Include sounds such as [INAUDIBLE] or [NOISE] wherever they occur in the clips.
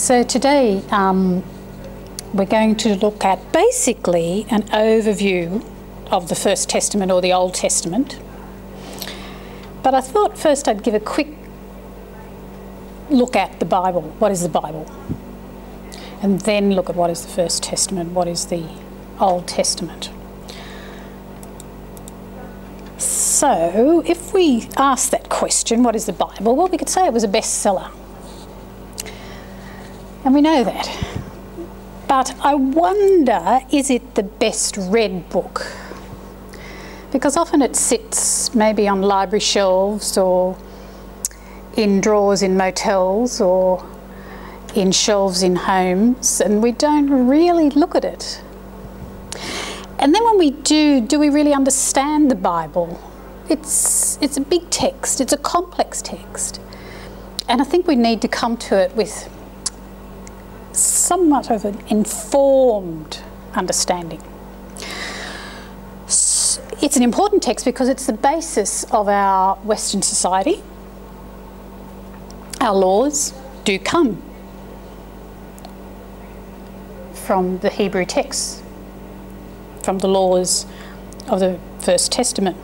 So today um, we're going to look at basically an overview of the First Testament or the Old Testament. But I thought first I'd give a quick look at the Bible. What is the Bible? And then look at what is the First Testament, what is the Old Testament. So, if we ask that question, what is the Bible? Well, we could say it was a bestseller. And we know that. But I wonder is it the best read book? Because often it sits maybe on library shelves or in drawers in motels or in shelves in homes, and we don't really look at it. And then when we do, do we really understand the Bible? It's, it's a big text, it's a complex text. And I think we need to come to it with somewhat of an informed understanding. It's an important text because it's the basis of our Western society. Our laws do come from the Hebrew texts, from the laws of the First Testament.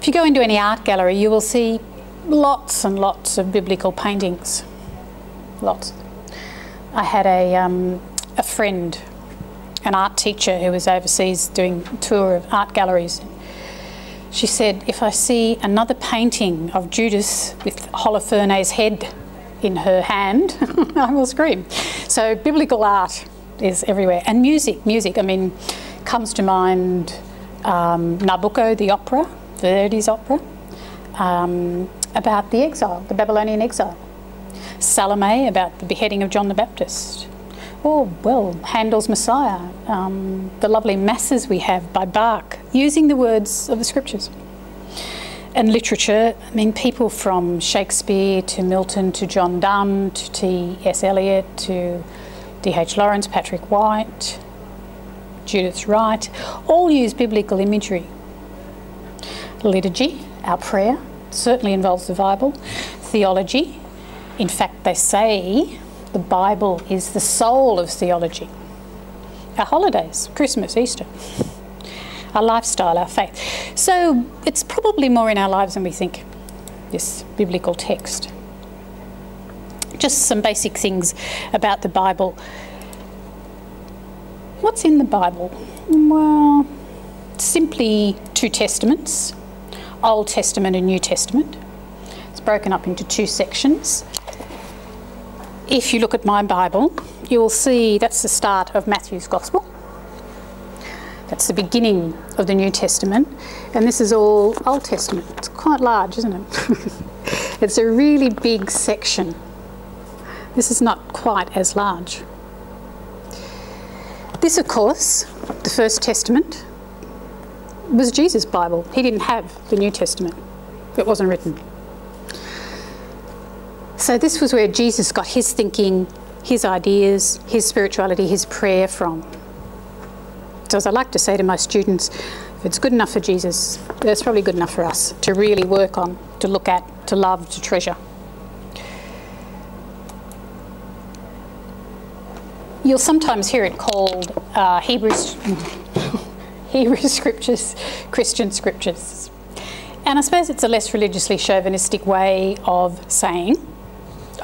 If you go into any art gallery, you will see lots and lots of biblical paintings. Lots. I had a, um, a friend, an art teacher who was overseas doing tour of art galleries. She said, if I see another painting of Judith with Holofernes' head in her hand, [LAUGHS] I will scream. So biblical art is everywhere. And music, music, I mean, comes to mind um, Nabucco, the opera, Verdi's opera, um, about the exile, the Babylonian exile. Salome about the beheading of John the Baptist. Or, well, Handel's Messiah, um, the lovely masses we have by Bach, using the words of the scriptures. And literature, I mean, people from Shakespeare to Milton to John Donne to T.S. Eliot to D.H. Lawrence, Patrick White, Judith Wright, all use biblical imagery. Liturgy, our prayer, certainly involves the Bible. Theology, in fact, they say the Bible is the soul of theology. Our holidays, Christmas, Easter, our lifestyle, our faith. So it's probably more in our lives than we think, this biblical text. Just some basic things about the Bible. What's in the Bible? Well, simply two testaments Old Testament and New Testament. It's broken up into two sections if you look at my Bible, you will see that's the start of Matthew's Gospel. That's the beginning of the New Testament, and this is all Old Testament. It's quite large, isn't it? [LAUGHS] it's a really big section. This is not quite as large. This, of course, the First Testament, was Jesus' Bible. He didn't have the New Testament, it wasn't written. So, this was where Jesus got his thinking, his ideas, his spirituality, his prayer from. So, as I like to say to my students, if it's good enough for Jesus, it's probably good enough for us to really work on, to look at, to love, to treasure. You'll sometimes hear it called uh, Hebrew, [LAUGHS] Hebrew scriptures, Christian scriptures. And I suppose it's a less religiously chauvinistic way of saying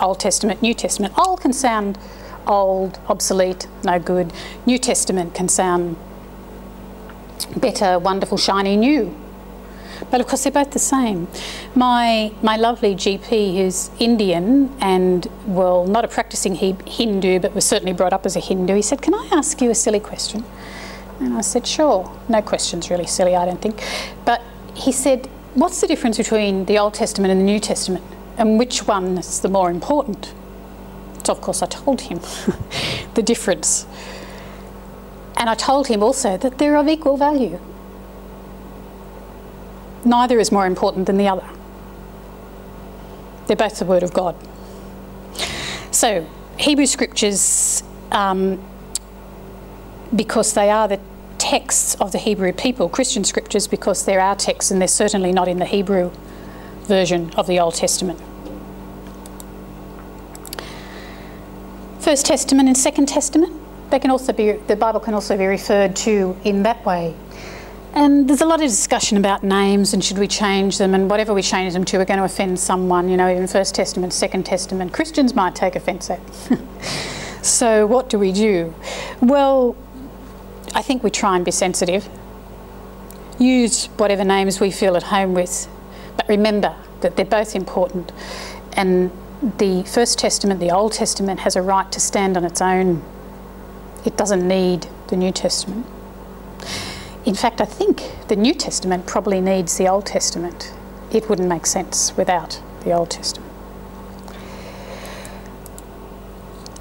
Old Testament, New Testament. Old can sound old, obsolete, no good. New Testament can sound better, wonderful, shiny, new. But of course, they're both the same. My, my lovely GP, who's Indian and, well, not a practicing Hindu, but was certainly brought up as a Hindu, he said, Can I ask you a silly question? And I said, Sure. No question's really silly, I don't think. But he said, What's the difference between the Old Testament and the New Testament? And which one is the more important. So, of course, I told him [LAUGHS] the difference. And I told him also that they're of equal value. Neither is more important than the other. They're both the Word of God. So, Hebrew Scriptures, um, because they are the texts of the Hebrew people, Christian Scriptures, because they're our texts and they're certainly not in the Hebrew version of the Old Testament. First Testament and Second Testament, they can also be, the Bible can also be referred to in that way. And there's a lot of discussion about names and should we change them and whatever we change them to, we're going to offend someone, you know, even First Testament, Second Testament. Christians might take offence at. [LAUGHS] so what do we do? Well, I think we try and be sensitive. Use whatever names we feel at home with, but remember that they're both important. And the First Testament, the Old Testament, has a right to stand on its own. It doesn't need the New Testament. In fact, I think the New Testament probably needs the Old Testament. It wouldn't make sense without the Old Testament.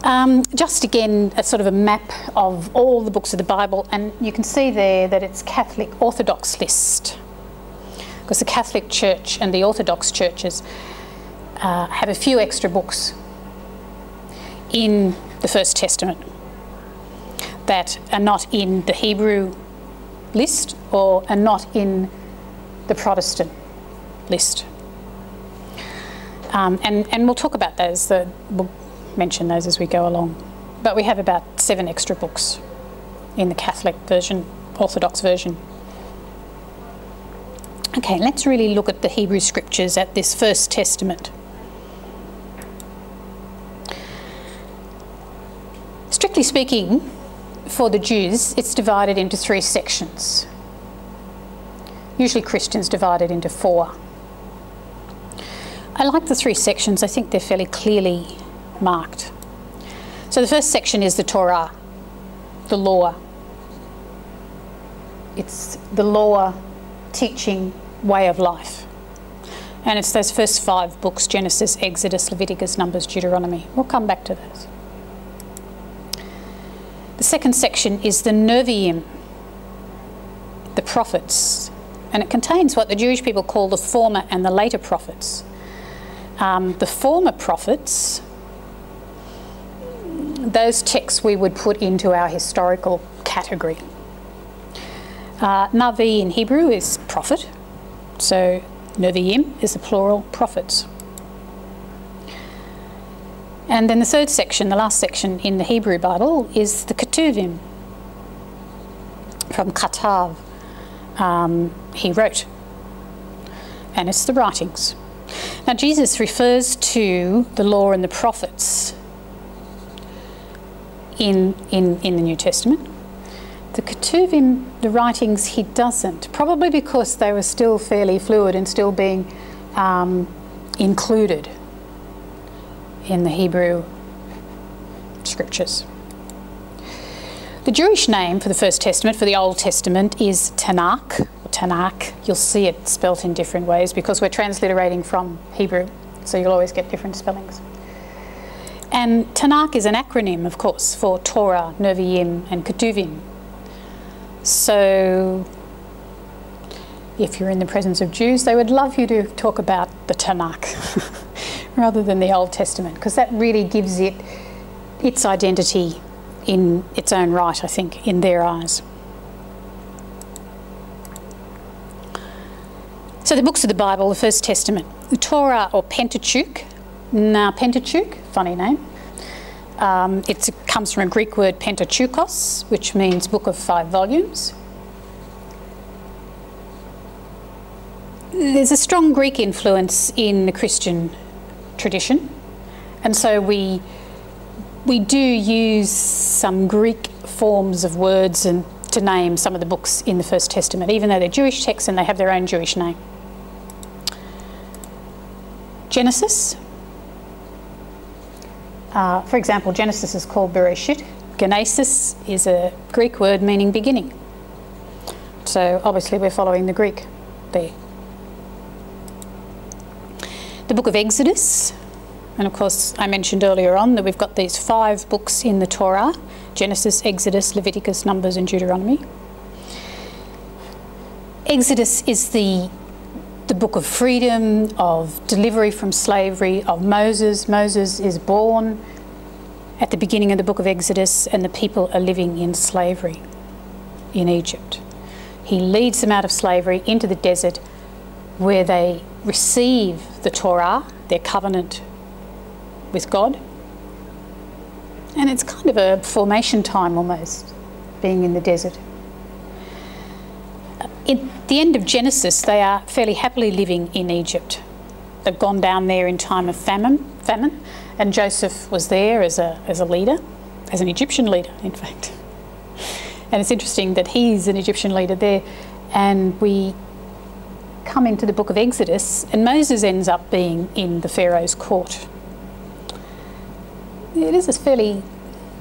Um, just again, a sort of a map of all the books of the Bible, and you can see there that it's Catholic Orthodox list. Because the Catholic Church and the Orthodox churches uh, have a few extra books in the First Testament that are not in the Hebrew list or are not in the Protestant list. Um, and, and we'll talk about those, the, we'll mention those as we go along. But we have about seven extra books in the Catholic version, Orthodox version. Okay, let's really look at the Hebrew scriptures at this First Testament. Strictly speaking, for the Jews, it's divided into three sections. Usually Christians divide it into four. I like the three sections, I think they're fairly clearly marked. So the first section is the Torah, the law. It's the law teaching way of life. And it's those first five books Genesis, Exodus, Leviticus, Numbers, Deuteronomy. We'll come back to those. The second section is the Nevi'im, the prophets, and it contains what the Jewish people call the former and the later prophets. Um, the former prophets, those texts we would put into our historical category. Uh, Navi in Hebrew is prophet, so Nevi'im is the plural prophets. And then the third section, the last section in the Hebrew Bible, is the Ketuvim from Katav. Um, he wrote, and it's the writings. Now, Jesus refers to the law and the prophets in, in, in the New Testament. The Ketuvim, the writings, he doesn't, probably because they were still fairly fluid and still being um, included in the Hebrew scriptures. The Jewish name for the First Testament, for the Old Testament, is Tanakh, or Tanakh. You'll see it spelt in different ways because we're transliterating from Hebrew, so you'll always get different spellings. And Tanakh is an acronym, of course, for Torah, Nevi'im, and Ketuvim. So if you're in the presence of Jews, they would love you to talk about the Tanakh. [LAUGHS] rather than the Old Testament, because that really gives it its identity in its own right, I think, in their eyes. So, the books of the Bible, the First Testament, the Torah or Pentateuch. Now, Pentateuch, funny name. Um, it comes from a Greek word pentateuchos, which means book of five volumes. There's a strong Greek influence in the Christian tradition. And so we, we do use some Greek forms of words and to name some of the books in the First Testament, even though they're Jewish texts and they have their own Jewish name. Genesis. Uh, for example, Genesis is called Bereshit. Genesis is a Greek word meaning beginning. So obviously we're following the Greek there the book of Exodus. And of course, I mentioned earlier on that we've got these five books in the Torah Genesis, Exodus, Leviticus, Numbers, and Deuteronomy. Exodus is the, the book of freedom, of delivery from slavery, of Moses. Moses is born at the beginning of the book of Exodus, and the people are living in slavery in Egypt. He leads them out of slavery into the desert where they receive the Torah, their covenant with God, And it's kind of a formation time almost, being in the desert. At the end of Genesis, they are fairly happily living in Egypt. They've gone down there in time of famine, famine, and Joseph was there as a, as a leader, as an Egyptian leader, in fact. And it's interesting that he's an Egyptian leader there, and we come into the book of Exodus, and Moses ends up being in the Pharaoh's court. It is a fairly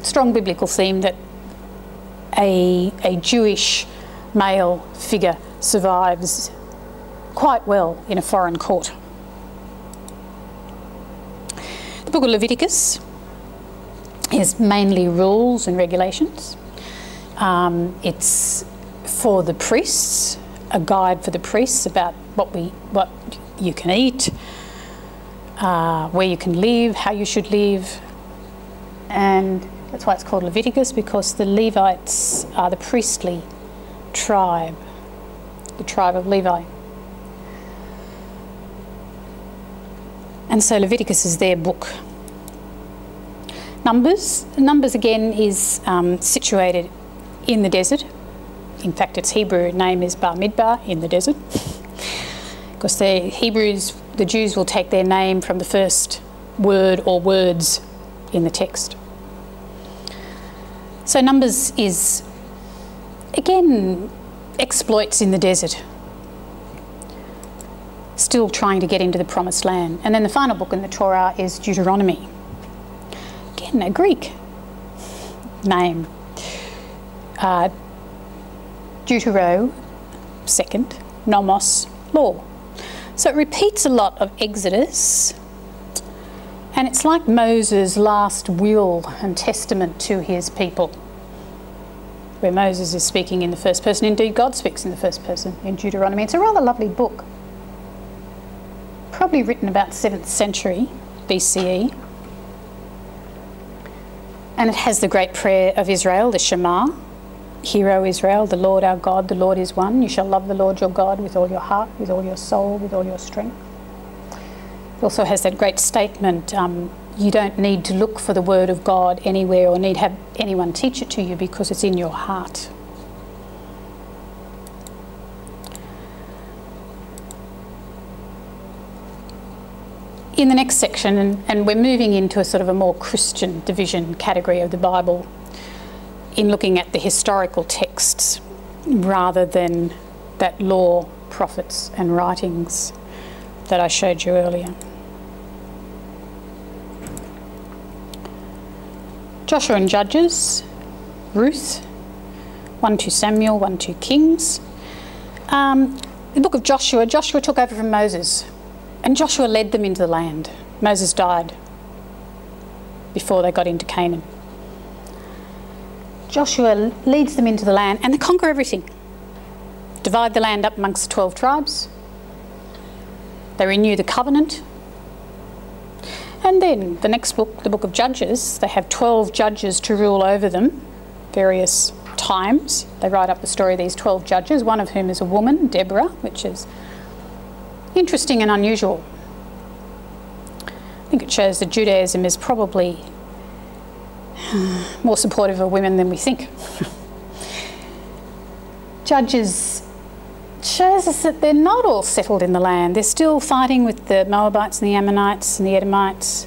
strong biblical theme that a, a Jewish male figure survives quite well in a foreign court. The book of Leviticus is mainly rules and regulations. Um, it's for the priests, a guide for the priests about what we what you can eat, uh, where you can live, how you should live, and that's why it's called Leviticus because the Levites are the priestly tribe, the tribe of Levi. And so Leviticus is their book. Numbers. Numbers again is um, situated in the desert. In fact, its Hebrew name is Bemidbar in the desert. because the Hebrews, the Jews will take their name from the first word or words in the text. So Numbers is again exploits in the desert, still trying to get into the promised land. And then the final book in the Torah is Deuteronomy. Again, a Greek name. Uh, Deutero, second, nomos, law. So it repeats a lot of Exodus, and it's like Moses' last will and testament to his people where Moses is speaking in the first person. Indeed, God speaks in the first person in Deuteronomy. It's a rather lovely book, probably written about 7th century BCE. And it has the great prayer of Israel, the Shema. Hear, O Israel, the Lord our God, the Lord is one. You shall love the Lord your God with all your heart, with all your soul, with all your strength. It also has that great statement um, you don't need to look for the Word of God anywhere or need have anyone teach it to you because it's in your heart. In the next section, and, and we're moving into a sort of a more Christian division category of the Bible in looking at the historical texts rather than that law, prophets, and writings that I showed you earlier. Joshua and Judges, Ruth, 1 2 Samuel, 1 2 Kings. Um, the book of Joshua, Joshua took over from Moses, and Joshua led them into the land. Moses died before they got into Canaan. Joshua leads them into the land and they conquer everything. Divide the land up amongst the 12 tribes. They renew the covenant. And then the next book, the book of Judges, they have 12 judges to rule over them, various times. They write up the story of these 12 judges, one of whom is a woman, Deborah, which is interesting and unusual. I think it shows that Judaism is probably [SIGHS] more supportive of women than we think. [LAUGHS] Judges shows us that they're not all settled in the land. They're still fighting with the Moabites and the Ammonites and the Edomites,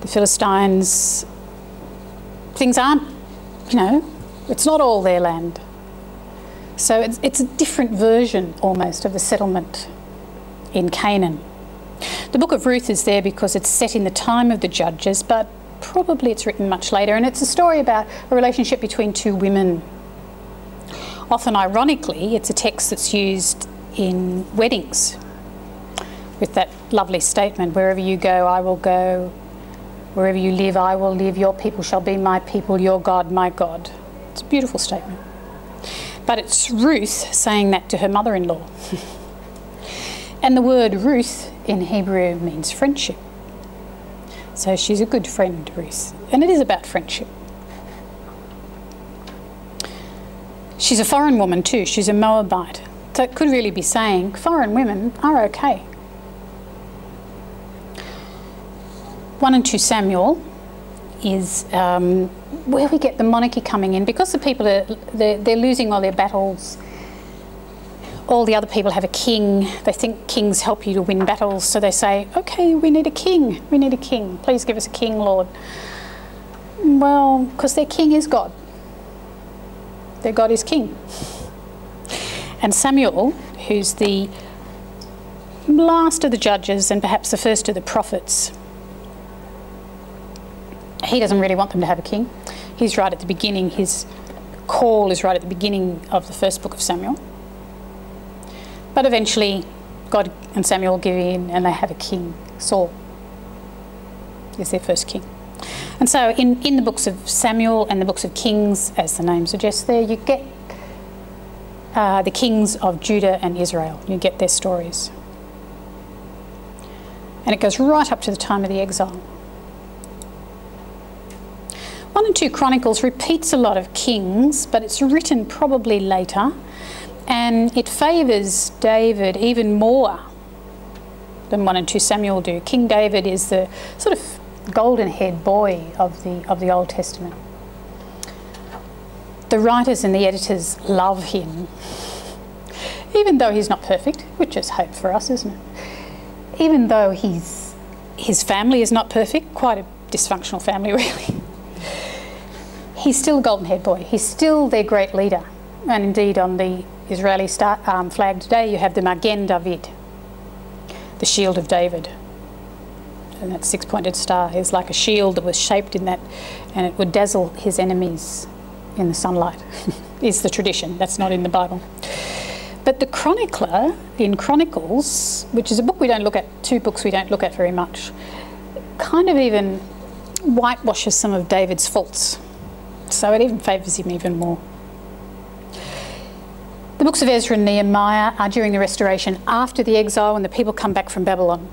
the Philistines. Things aren't, you know, it's not all their land. So it's, it's a different version almost of the settlement in Canaan. The book of Ruth is there because it's set in the time of the judges, but probably it's written much later, and it's a story about a relationship between two women Often, ironically, it's a text that's used in weddings with that lovely statement wherever you go, I will go, wherever you live, I will live, your people shall be my people, your God, my God. It's a beautiful statement. But it's Ruth saying that to her mother in law. [LAUGHS] and the word Ruth in Hebrew means friendship. So she's a good friend, Ruth. And it is about friendship. She's a foreign woman too, she's a Moabite. So it could really be saying foreign women are okay. 1 and 2 Samuel is um, where we get the monarchy coming in. Because the people are they're, they're losing all their battles, all the other people have a king. They think kings help you to win battles, so they say, okay, we need a king. We need a king. Please give us a king, Lord. Well, because their king is God. Their God is king. And Samuel, who's the last of the judges and perhaps the first of the prophets, he doesn't really want them to have a king. He's right at the beginning, his call is right at the beginning of the first book of Samuel. But eventually, God and Samuel give in and they have a king. Saul is their first king. And so, in, in the books of Samuel and the books of Kings, as the name suggests there, you get uh, the kings of Judah and Israel. You get their stories. And it goes right up to the time of the exile. 1 and 2 Chronicles repeats a lot of kings, but it's written probably later, and it favours David even more than 1 and 2 Samuel do. King David is the sort of golden haired boy of the, of the Old Testament. The writers and the editors love him, even though he's not perfect, which is hope for us, isn't it? Even though he's, his family is not perfect, quite a dysfunctional family, [LAUGHS] really. He's still a golden haired boy. He's still their great leader. And indeed, on the Israeli star, um, flag today, you have the Magen David, the shield of David and that six pointed star is like a shield that was shaped in that, and it would dazzle his enemies in the sunlight, [LAUGHS] is the tradition. That's not in the Bible. But the chronicler in Chronicles, which is a book we don't look at, two books we don't look at very much, kind of even whitewashes some of David's faults. So it even favours him even more. The books of Ezra and Nehemiah are during the restoration after the exile when the people come back from Babylon.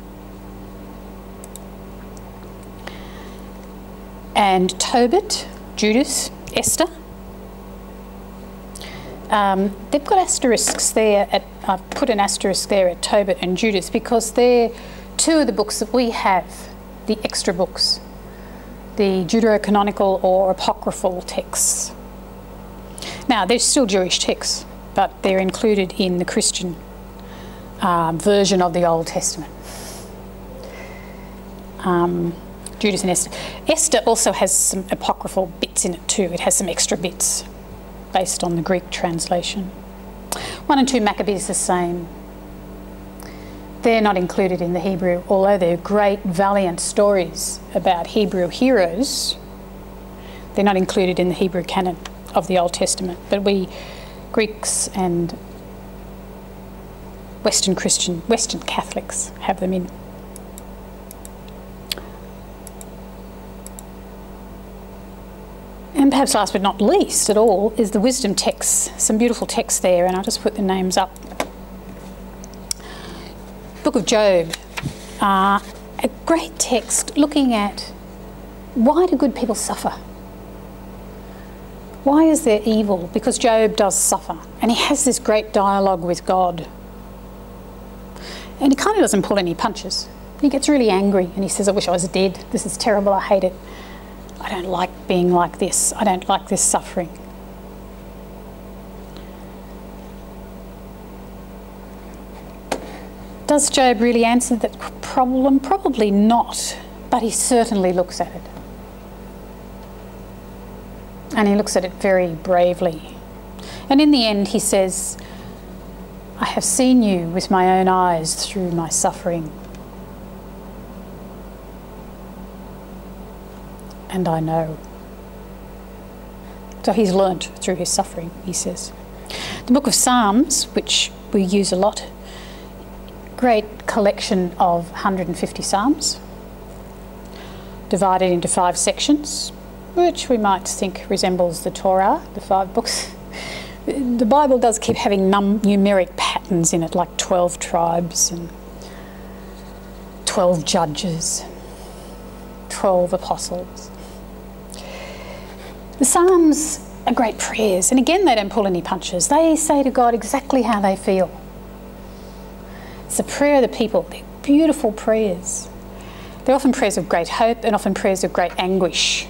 And Tobit, Judith, Esther. Um, they've got asterisks there. At, I've put an asterisk there at Tobit and Judith because they're two of the books that we have, the extra books, the Deuterocanonical or apocryphal texts. Now, they're still Jewish texts, but they're included in the Christian um, version of the Old Testament. Um, Judith and Esther. Esther also has some apocryphal bits in it too. It has some extra bits based on the Greek translation. 1 and 2 Maccabees the same. They're not included in the Hebrew, although they're great, valiant stories about Hebrew heroes. They're not included in the Hebrew canon of the Old Testament, but we Greeks and Western Christian, Western Catholics have them in. Perhaps last but not least at all is the wisdom texts. Some beautiful texts there, and I'll just put the names up. Book of Job, uh, a great text looking at why do good people suffer? Why is there evil? Because Job does suffer, and he has this great dialogue with God. And he kind of doesn't pull any punches. He gets really angry and he says, I wish I was dead. This is terrible. I hate it. I don't like being like this. I don't like this suffering. Does Job really answer that problem? Probably not, but he certainly looks at it. And he looks at it very bravely. And in the end, he says, I have seen you with my own eyes through my suffering. And I know. So he's learnt through his suffering, he says. The book of Psalms, which we use a lot, great collection of 150 Psalms, divided into five sections, which we might think resembles the Torah, the five books. The Bible does keep having num- numeric patterns in it, like 12 tribes and 12 judges, 12 apostles. The Psalms are great prayers, and again, they don't pull any punches. They say to God exactly how they feel. It's the prayer of the people. They're beautiful prayers. They're often prayers of great hope and often prayers of great anguish.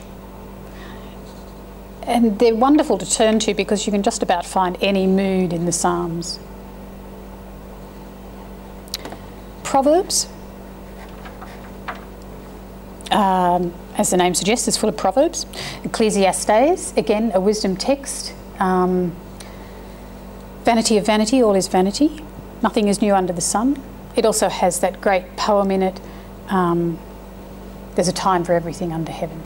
and they're wonderful to turn to because you can just about find any mood in the Psalms. Proverbs, um, as the name suggests, is full of proverbs. Ecclesiastes, again, a wisdom text. Um, vanity of vanity, all is vanity. Nothing is new under the sun. It also has that great poem in it. Um, there's a time for everything under heaven.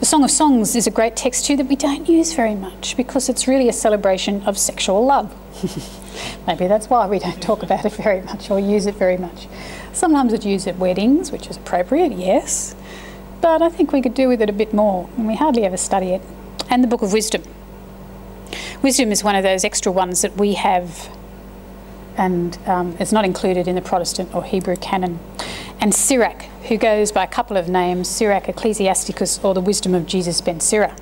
The Song of Songs is a great text too that we don't use very much because it's really a celebration of sexual love. [LAUGHS] Maybe that's why we don't talk about it very much or use it very much. Sometimes it's used at weddings, which is appropriate, yes, but I think we could do with it a bit more, and we hardly ever study it. And the Book of Wisdom. Wisdom is one of those extra ones that we have, and um, it's not included in the Protestant or Hebrew canon. And Sirach, who goes by a couple of names Sirach Ecclesiasticus or the Wisdom of Jesus ben Sira.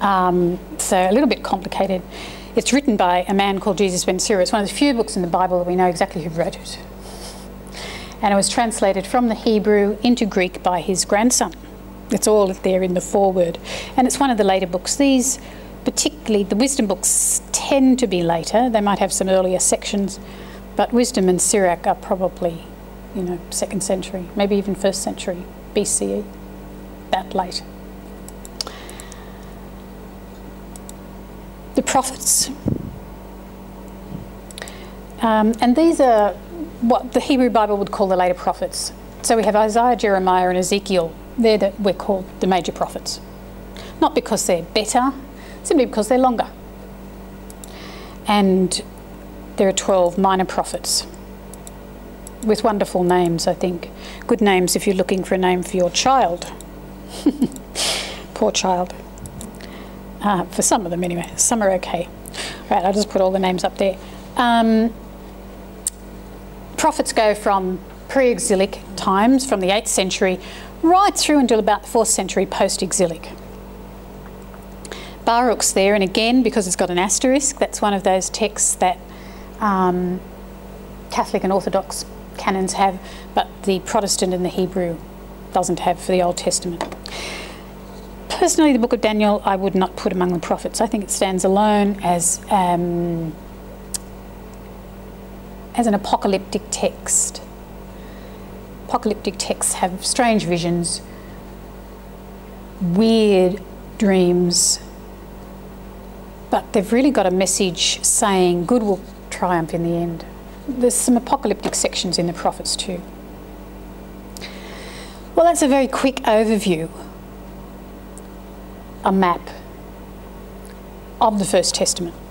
Um, so a little bit complicated. It's written by a man called Jesus ben Sira. It's one of the few books in the Bible that we know exactly who wrote it. And it was translated from the Hebrew into Greek by his grandson. It's all there in the foreword. And it's one of the later books. These, particularly the wisdom books, tend to be later. They might have some earlier sections, but wisdom and Sirach are probably, you know, second century, maybe even first century BCE, that late. The prophets. Um, and these are what the Hebrew Bible would call the later prophets. So we have Isaiah, Jeremiah, and Ezekiel. They're the, we're called the major prophets. Not because they're better, simply because they're longer. And there are 12 minor prophets with wonderful names, I think. Good names if you're looking for a name for your child. [LAUGHS] Poor child. Uh, for some of them, anyway. Some are okay. Right, I'll just put all the names up there. Um, prophets go from pre exilic times, from the 8th century, right through until about the 4th century post exilic. Baruch's there, and again, because it's got an asterisk, that's one of those texts that um, Catholic and Orthodox canons have, but the Protestant and the Hebrew doesn't have for the Old Testament. Personally, the book of Daniel I would not put among the prophets. I think it stands alone as um, as an apocalyptic text. Apocalyptic texts have strange visions, weird dreams, but they've really got a message saying good will triumph in the end. There's some apocalyptic sections in the prophets too. Well, that's a very quick overview, a map of the First Testament.